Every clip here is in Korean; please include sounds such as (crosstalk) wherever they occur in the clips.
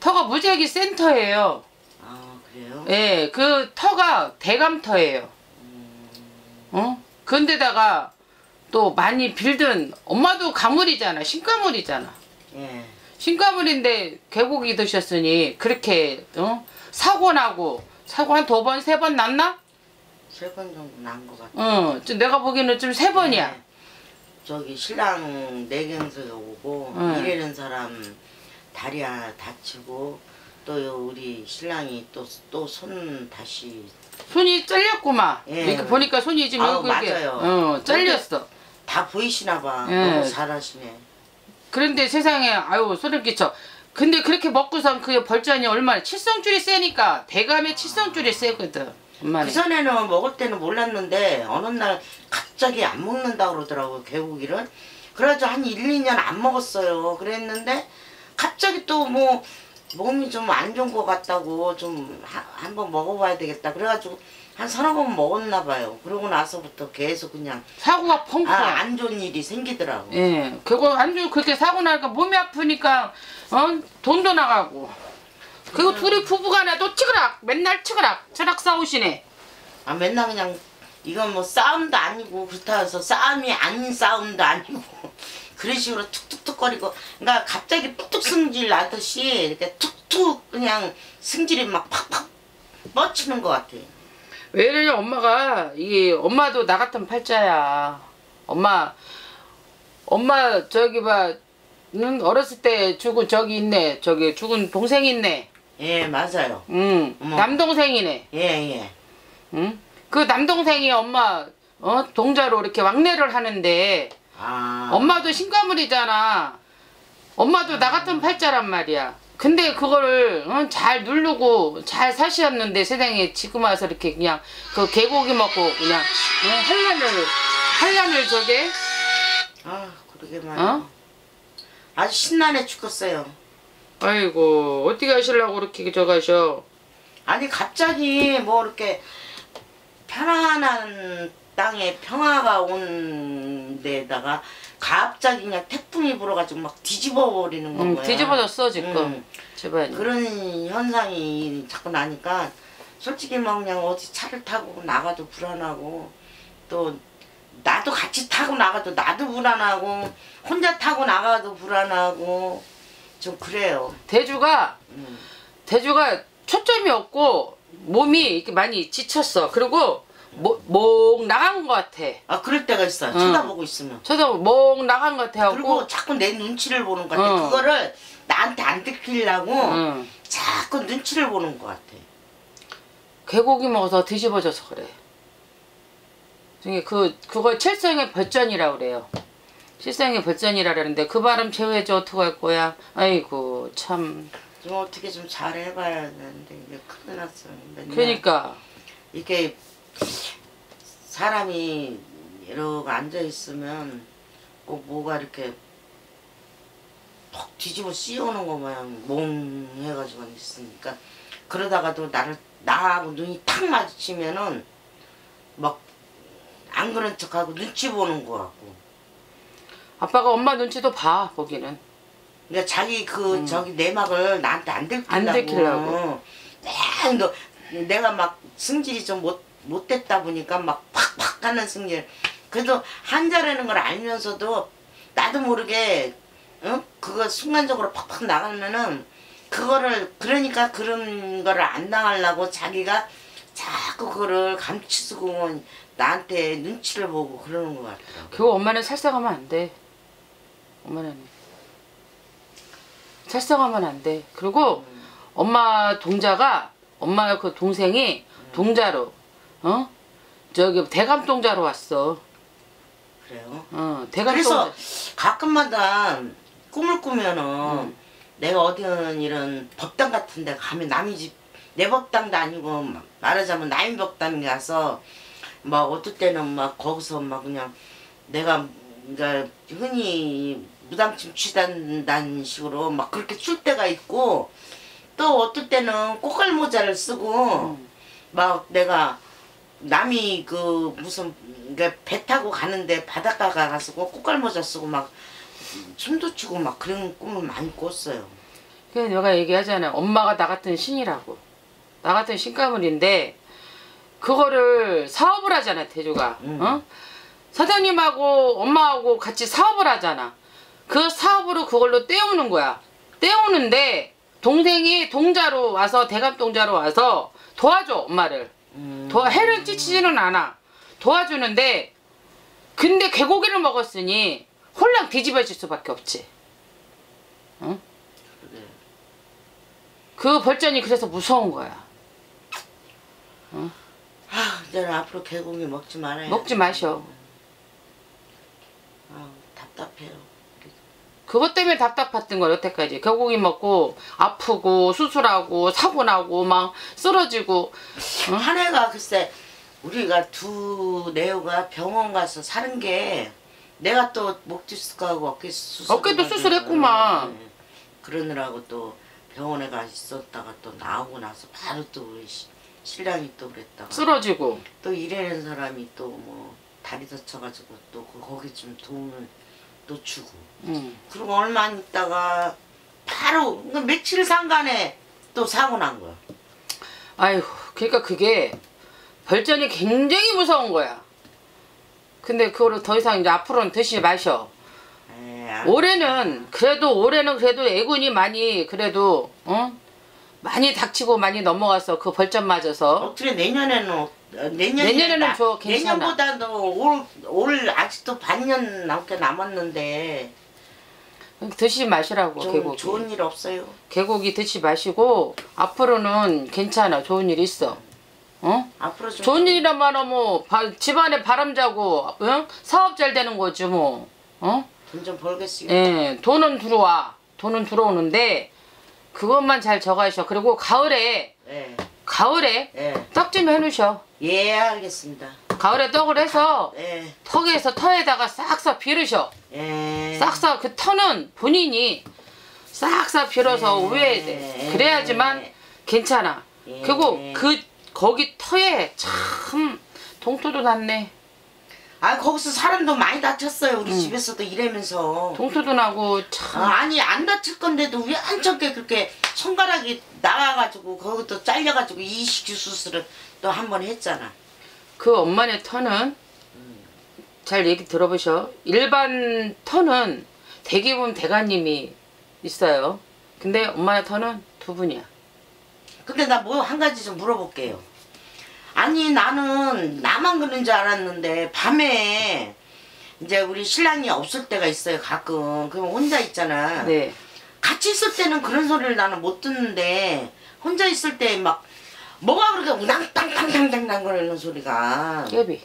터가 무지하게 센 터예요. 아 그래요? 예, 그 터가 대감터예요. 어? 근데다가 또 많이 빌든 엄마도 가물이잖아. 신가물이잖아. 예. 신가물인데 개고기 드셨으니 그렇게 어? 사고 나고 사고 한 두 번, 세 번 났나? 세 번 정도 난 것 같아요. 어, 좀 내가 보기에는 좀 세 번이야. 네. 저기 신랑 내경서가 오고 응. 일하는 사람 다리 하나 다치고 또 우리 신랑이 또 또 손 다시 손이 잘렸구만. 예. 이렇게 보니까 손이 지금 아우, 이렇게 맞아요. 어, 잘렸어. 다 보이시나 봐. 예. 너무 잘하시네. 그런데 세상에 아유 소름 끼쳐. 근데 그렇게 먹고선 그 벌전이 얼마나 칠성줄이 세니까 대감의 칠성줄이 세거든. 엄마는. 그 전에는 먹을 때는 몰랐는데 어느 날 갑자기 안 먹는다 그러더라고 요 개고기를. 그래가지고 한 1, 2년 안 먹었어요. 그랬는데 갑자기 또 뭐 몸이 좀 안 좋은 것 같다고 좀 하- 한번 먹어봐야 되겠다. 그래가지고 한 서너 번 먹었나 봐요. 그러고 나서부터 계속 그냥 사고가 펑펑. 아, 안 좋은 일이 생기더라고. 예, 그거 안주 그렇게 사고 나니까 몸이 아프니까 어 돈도 나가고. 그리고 둘이 부부간에 또 치그락 맨날 치그락 치락 싸우시네. 아 맨날 그냥 이건 뭐 싸움도 아니고 그렇다 해서 싸움이 아닌 싸움도 아니고 그런 식으로 툭툭툭거리고 그러니까 갑자기 뚝뚝 승질 나듯이 이렇게 툭툭 그냥 승질이 막 팍팍 뻗치는 것 같아요. 왜냐면 엄마가 이게 엄마도 나 같은 팔자야. 엄마 엄마 저기 봐. 는 어렸을 때 죽은 저기 있네. 저기 죽은 동생 있네. 예 맞아요. 응. 어머. 남동생이네. 예 예. 응? 그 남동생이 엄마 어 동자로 이렇게 왕래를 하는데 아 엄마도 신가물이잖아. 엄마도 나 같은 팔자란 말이야. 근데 그거를 어, 잘 누르고 잘 사시었는데 세상에 지금 와서 이렇게 그냥 그 개고기 먹고 그냥 어, 한란을 한란을 저게 아 그러게 말이야. 어? 아주 신나네 죽겠어요. 아이고 어떻게 하시려고 그렇게 저 가셔. 아니 갑자기 뭐 이렇게 편안한 땅에 평화가 온 데다가 갑자기 그냥 태풍이 불어가지고 막 뒤집어 버리는 응, 거야. 뒤집어졌어 지금 응. 집안이. 그런 현상이 자꾸 나니까 솔직히 막 그냥 어디 차를 타고 나가도 불안하고 또 나도 같이 타고 나가도 나도 불안하고 혼자 타고 나가도 불안하고 좀 그래요. 대주가 음. 대주가 초점이 없고 몸이 이렇게 많이 지쳤어. 그리고 목, 목 나간 것 같아. 아 그럴 때가 있어요. 응. 쳐다보고 있으면. 저도 목 나간 것 같아 그리고. 자꾸 내 눈치를 보는 것 같아. 어. 그거를 나한테 안 들키려고 응. 자꾸 눈치를 보는 것 같아. 개고기 먹어서 뒤집어져서 그래. 중에 그 그거 칠성의 벌전이라 그래요. 칠성의 벌전이라 그러는데 그 발음 제외해줘 어떡할 거야. 아이고 참. 좀 어떻게 좀 잘해봐야 되는데 이게 큰일 났어요. 맨날 그러니까 이게 사람이 이러고 앉아 있으면 꼭 뭐가 이렇게 퍽 뒤집어 씌우는 거 모양 몽해가지고 있으니까 그러다가도 나를 나하고 눈이 탁 마주치면은 막 안 그런 척하고 눈치 보는 거 같고 아빠가 엄마 눈치도 봐 보기는. 그러니까 자기 그 저기 내막을 나한테 안 들키려고 안 들키려고. 막 너, 내가 막 승질이 좀 못, 못됐다 보니까 막 팍 팍 하는 승질 그래도 한자라는 걸 알면서도 나도 모르게 어? 그거 순간적으로 팍팍 나가면은 그거를 그러니까 그런 거를 안 당하려고 자기가 자꾸 그거를 감추고 나한테 눈치를 보고 그러는 것 같더라고 그거 엄마는 살상하면 안 돼. 엄마는 살상하면 안 돼. 그리고 엄마 동자가 엄마 그 동생이 동자로 어 저기 대감 동자로 왔어. 그래요 어 대감 그래서. 가끔마다 꿈을 꾸면은 음. 내가 어디 이런 법당 같은 데 가면 남의 집 내 법당도 아니고 막 말하자면 남의 법당에 가서 막 어떨 때는 막 거기서 막 그냥 내가 그러니까 흔히 무당침 취단다는 식으로 막 그렇게 출 때가 있고 또 어떨 때는 꼬깔 모자를 쓰고 음. 막 내가 남이 그 무슨 배 타고 가는데 바닷가 가서 꼬깔 모자 쓰고 막 춤도 추고 막 그런 꿈을 많이 꿨어요. 그래서 내가 얘기하잖아. 엄마가 나 같은 신이라고. 나 같은 신가물인데 그거를 사업을 하잖아 대주가. 음. 어? 사장님하고 엄마하고 같이 사업을 하잖아. 그 사업으로 그걸로 떼우는 거야. 떼우는데 동생이 동자로 와서 대감 동자로 와서 도와줘 엄마를. 음. 도와 해를 끼치지는 않아. 도와주는데 근데 개고기를 먹었으니 홀랑 뒤집어질 수밖에 없지. 응? 그 벌전이 그래서 무서운 거야. 아, 이제는 앞으로 개고기 먹지 말아요. 먹지 마셔. 아, 답답해요. 그것 때문에 답답했던 거야 여태까지. 개고기 먹고 아프고 수술하고 사고 나고 막 쓰러지고 한 해가 글쎄 우리가 두 내우가 병원 가서 사는 게 내가 또 목 디스크하고 어깨 수술 어깨도 수술했구만. 그러느라고 또 병원에 가 있었다가 또 나오고 나서 바로 또 우리 시- 신랑이 또 그랬다가 쓰러지고 또 일하는 사람이 또 뭐 다리 다쳐가지고 또 그- 거기 좀 도움을 또 주고 응. 그리고 얼마 안 있다가 바로 그 며칠 상간에 또 사고 난 거야. 아이고 그러니까 그게 벌전이 굉장히 무서운 거야. 근데 그거를 더 이상 이제 앞으로는 드시지 마셔. 에이, 안- 올해는 그래도 올해는 그래도 애군이 많이 그래도 어 많이 닥치고 많이 넘어가서 그 벌점 맞아서 어떻게 내년에는 어- 내년 내년에는 저 괜찮아. 내년보다도 올, 올 아직도 반년 넘게 남았는데 드시지 마시라고 좀 개고기. 좋은 일 없어요. 개고기 드시지 마시고 앞으로는 괜찮아 좋은 일 있어. 어? 앞으로 좀 좋은 일이란 말은 뭐 바- 집안에 바람 자고 어? 사업 잘 되는 거지 뭐. 어? 돈 좀 벌겠어요. 예, 돈은 들어와. 돈은 들어오는데 그것만 잘 적으셔. 그리고 가을에 예, 가을에 예, 떡 좀 해놓으셔. 예, 알겠습니다. 가을에 떡을 해서 예, 턱에서 터에다가 싹싹 비르셔. 예. 싹싹 그 터는 본인이 싹싹 빌어서 예. 우회해야 돼. 그래야지만 괜찮아. 예. 그리고 그 거기 터에 참 동토도 났네. 아 거기서 사람도 많이 다쳤어요. 우리 집에서도 일하면서. 동토도 나고 아, 참. 아 니 안 다칠 건데도 왜 한척게 그렇게 손가락이 나가가지고 거기도 잘려가지고 이식규 수술을 또 한 번 했잖아. 그 엄마네 터는 잘 얘기 들어보셔. 일반 터는 대기분 대가님이 있어요. 근데 엄마네 터는 두 분이야. 근데 나 뭐 한 가지 좀 물어볼게요. 아니 나는 나만 그런 줄 알았는데 밤에 이제 우리 신랑이 없을 때가 있어요 가끔 그럼 혼자 있잖아 네. 같이 있을 때는 그런 소리를 나는 못 듣는데 혼자 있을 때 막 뭐가 그렇게 우당땅땅땅땅 거리는 소리가 깨비.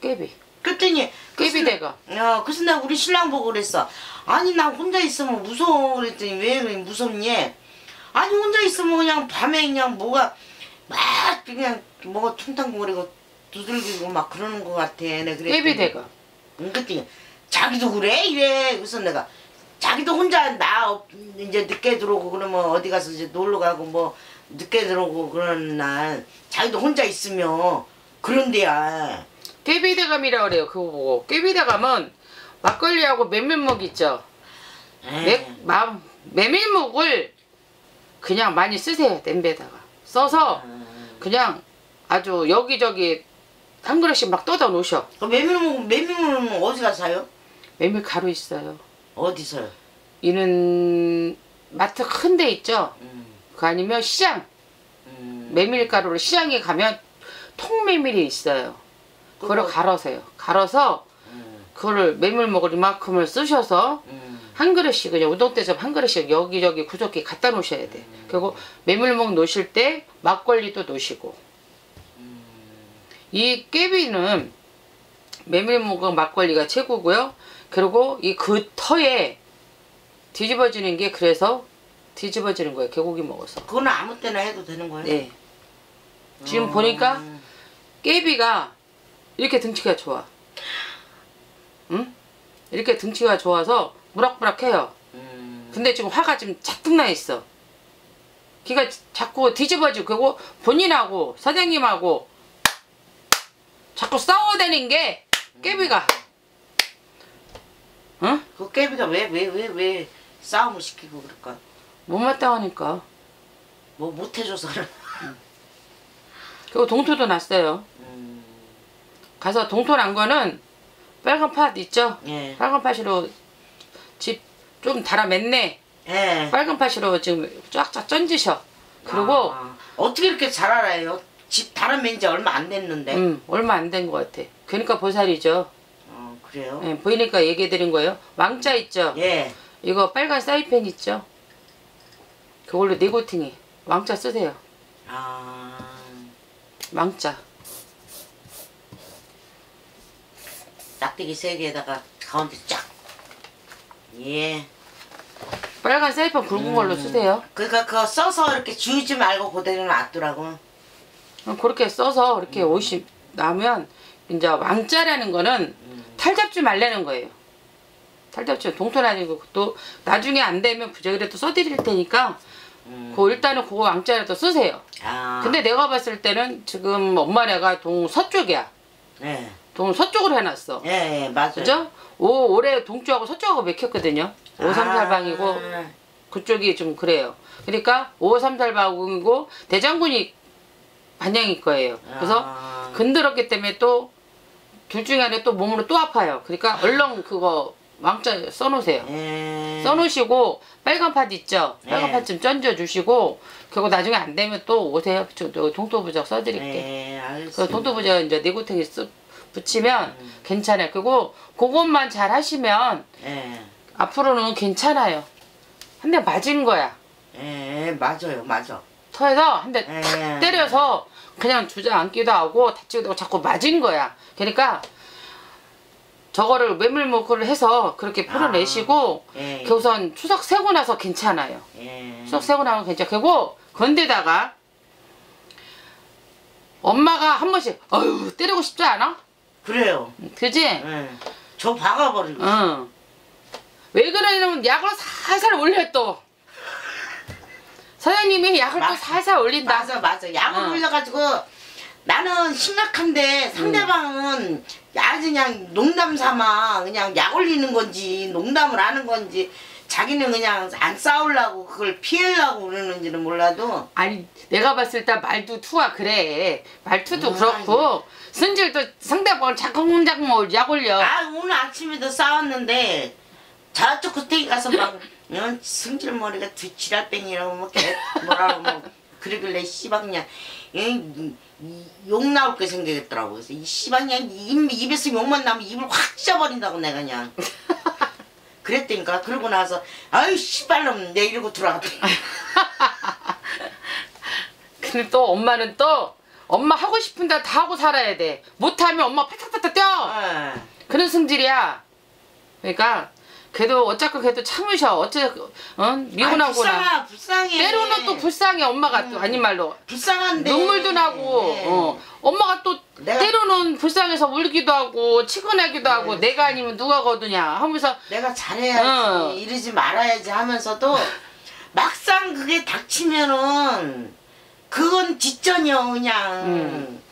깨비. 그랬더니 깨비대가. 어, 그래서 내가 우리 신랑 보고 그랬어. 아니, 나 혼자 있으면 무서워. 그랬더니 왜 그래, 무섭니? 아니, 혼자 있으면 그냥 밤에 그냥 뭐가 막 그냥 뭐가 퉁탕거리고 두들기고 막 그러는 것 같아. 내가 그랬더니. 깨비대가. 응, 그랬더니 자기도 그래? 이래. 그래서 내가 자기도 혼자 나 없- 이제 늦게 들어오고 그러면 어디 가서 이제 놀러 가고 뭐 늦게 들어오고 그러는 날 자기도 혼자 있으면 그런데야. 깨비대감이라 그래요. 그거 보고. 깨비대감은 막걸리하고 메밀묵 있죠. 마, 메밀묵을 그냥 많이 쓰세요. 냄비에다가. 써서 그냥 아주 여기저기 한 그릇씩 막 떠다 놓으셔. 그 메밀묵 메밀묵은 어디 가서 사요? 메밀 가루 있어요. 어디서요? 이는 마트 큰 데 있죠. 음, 그 아니면 시장 음. 메밀 가루를 시장에 가면 통메밀이 있어요. 그걸 갈아서요. 갈아서 음, 그거를 메밀묵을 이만큼을 쓰셔서 음, 한 그릇씩 그냥 우동대접 한 그릇씩 여기저기 구석기 갖다 놓으셔야 돼. 그리고 메밀묵 놓으실 때 막걸리도 놓으시고 이 깨비는 메밀묵은 막걸리가 최고고요. 그리고 이 그 터에 뒤집어지는 게 그래서 뒤집어지는 거예요. 개고기 먹어서. 그거는 아무 때나 해도 되는 거예요? 네. 지금 음. 보니까 깨비가 이렇게 등치가 좋아. 응? 이렇게 등치가 좋아서 무락무락해요. 음, 근데 지금 화가 지금 잔뜩 나 있어. 걔가 자꾸 뒤집어지고 그리고 본인하고 사장님하고 자꾸 싸워대는 게 깨비가. 응? 그 깨비가 왜 왜 왜 왜 싸움을 시키고 그럴까? 못마땅하니까. 뭐 못해줘서는. 그리고 동토도 났어요. 음, 가서 동토 난 거는 빨간 팥 있죠? 예. 빨간 팥으로 집 좀 달아 맸네. 예. 빨간 팥으로 지금 쫙쫙 던지셔. 그리고 아, 어떻게 이렇게 잘 알아요? 집 다른 맨지 얼마 안 됐는데. 음, 얼마 안 된 것 같아. 그러니까 보살이죠. 어, 그래요? 예, 보이니까 얘기해 드린 거예요. 왕자 있죠? 예. 이거 빨간 사이펜 있죠? 그걸로 니고팅이 왕자 쓰세요. 아, 왕자. 낙대기 세 개에다가 가운데 쫙. 예. 빨간 사이펜 굵은 걸로 음. 쓰세요. 그러니까 그거 써서 이렇게 주우지 말고 그대로 놔두라고. 어, 그렇게 써서 이렇게 옷이 나면 이제 왕자라는 거는 탈 잡지 말라는 거예요. 탈 잡지 동토 아니고 또 나중에 안 되면 부적이라도 써드릴 테니까 음. 그 일단은 그거 왕자라도 쓰세요. 아. 근데 내가 봤을 때는 지금 엄마 네가 동 서쪽이야. 예. 동 서쪽으로 해놨어. 예, 예, 맞아요. 그죠? 오, 올해 동쪽하고 서쪽하고 맥혔거든요. 오삼살방이고 아, 그쪽이 좀 그래요. 그러니까 오삼살방이고 대장군이 반영일 거예요. 그래서 아. 근들었기 때문에 또 둘 중에 하나 또 몸으로 또 아파요. 그러니까 얼렁 그거 왕자 써놓으세요. 예. 써놓으시고 빨간 팥 있죠? 빨간 네. 팥좀 던져주시고 그거 나중에 안 되면 또 오세요. 저, 저 동토부적 써드릴게. 예, 알겠습니다. 그 동토부적 이제 내구탱이 쓰 붙이면 음. 괜찮아요. 그리고 그것만 잘 하시면 예. 앞으로는 괜찮아요. 한 대 맞은 거야. 예, 맞아요, 맞아. 터에서 한대 예. 때려서 그냥 주저앉기도 하고 다치기도 하고 자꾸 맞은 거야. 그러니까 저거를 매물목을 해서 그렇게 풀어내시고 예. 그 우선 추석 세고 나서 괜찮아요. 예. 추석 세고 나면 괜찮고 그리고 건데다가 엄마가 한 번씩 어휴 때리고 싶지 않아? 그래요. 그지? 예. 저 박아버리고. 응. 왜 그러냐면 약을 살살 올려 또. 사장님이 약을 또 맞- 살살 올린다. 맞아, 맞아. 약을 응. 올려가지고 나는 심각한데 상대방은 아주 그냥 농담 삼아 그냥 약 올리는 건지 농담을 하는 건지 자기는 그냥 안 싸우려고 그걸 피하려고 그러는지는 몰라도 아니 내가 봤을 때 말도 투가 그래. 말투도 음, 그렇고 승질도 상대방을 자꾸자꾸 약 올려. 아 오늘 아침에도 싸웠는데 저쪽 그때 가서 막 어, 승질 머리가 두 지랄뱅이라고 뭐 개, 뭐라고 뭐 그러길래 이- 욕 나올 게 생기겠더라고. 그래서 이 입, 입에서 욕만 나면 입을 확 찢어버린다고 내가 그냥. 그랬다니까. 그러고 나서 아유 씨발놈 내 이러고 들어갔다. (laughs) 근데 또 엄마는 또 엄마 하고 싶은 데다 하고 살아야 돼. 못하면 엄마 파닥파닥 뛰어. 어. 그런 승질이야. 그러니까 그래도 어차피 그래도 참으셔. 어째 어? 아이, 미운하구나. 불쌍하 불쌍해 때로는 또 불쌍해 엄마가 또 아닌 말로 불쌍한데 눈물도 나고 네. 어. 엄마가 또 내가- 때로는 불쌍해서 울기도 하고 치근하기도 하고 네. 내가 아니면 누가 거두냐 하면서 내가 잘해야지 어. 이러지 말아야지 하면서도 막상 그게 닥치면은 그건 뒷전이요 그냥 음.